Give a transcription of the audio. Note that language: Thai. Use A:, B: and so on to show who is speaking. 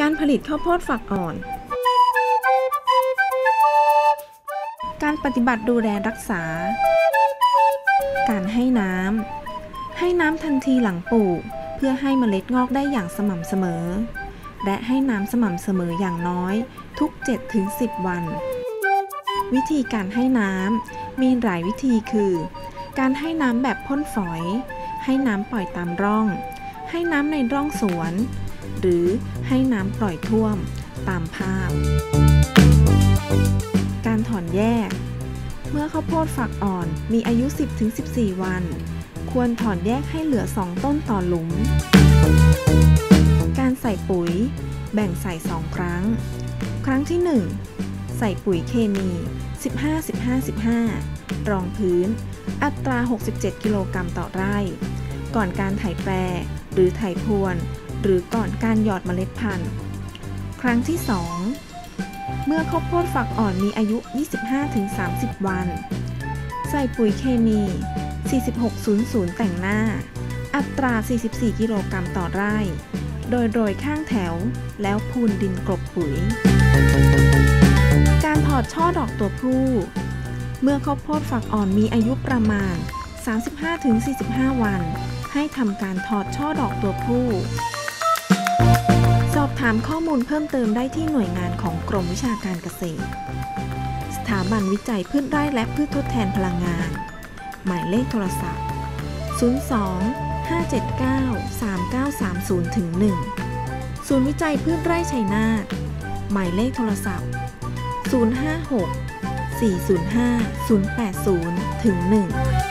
A: การผลิตข้าวโพดฝักอ่อน การปฏิบัติดูแลรักษา การให้น้ำ ให้น้ำทันทีหลังปลูก เพื่อให้เมล็ดงอกได้อย่างสม่ำเสมอ และให้น้ำสม่ำเสมออย่างน้อยทุก 7-10 วัน วิธีการให้น้ำมีหลายวิธีคือ การให้น้ำแบบพ่นฝอย ให้น้ำปล่อยตามร่อง ให้น้ำในร่องสวน หรือให้น้ำปล่อยท่วมตามภาพ การถอนแยก เมื่อข้าวโพดฝักอ่อนมีอายุ 10-14 วัน ควรถอนแยกให้เหลือ 2 ต้นต่อหลุม การใส่ปุ๋ย แบ่งใส่ 2 ครั้ง ครั้งที่ 1 ใส่ปุ๋ยเคมี 15-15-15 รองพื้น อัตรา 67 กิโลกรัมต่อไร่ ก่อนการไถแปร หรือไถพวน หรือก่อนการหยอดเมล็ดพันธุ์ ครั้งที่ 2 เมื่อข้าวโพดฝักอ่อนมีอายุ 25-30 วัน ใส่ปุ๋ยเคมี 4600 แต่งหน้า อัตรา 44 กิโลกรัมต่อไร่ โดยโรยข้างแถวแล้วพูนดินกลบปุ๋ย การถอดช่อดอกตัวผู้ เมื่อข้าวโพดฝักอ่อนมีอายุประมาณ 35-45 วัน ให้ทำการถอดช่อดอกตัวผู้ สอบถามข้อมูลเพิ่มเติมได้ที่หน่วยงานของกรมวิชาการเกษตร สถาบันวิจัยพืชไร่และพืชทดแทนพลังงาน หมายเลขโทรศัพท์ 02 579 3930ถึง1ศูนย์วิจัยพืชไร่ชัยนาทหมายเลขโทรศัพท์ 056 405 080 ถึง 1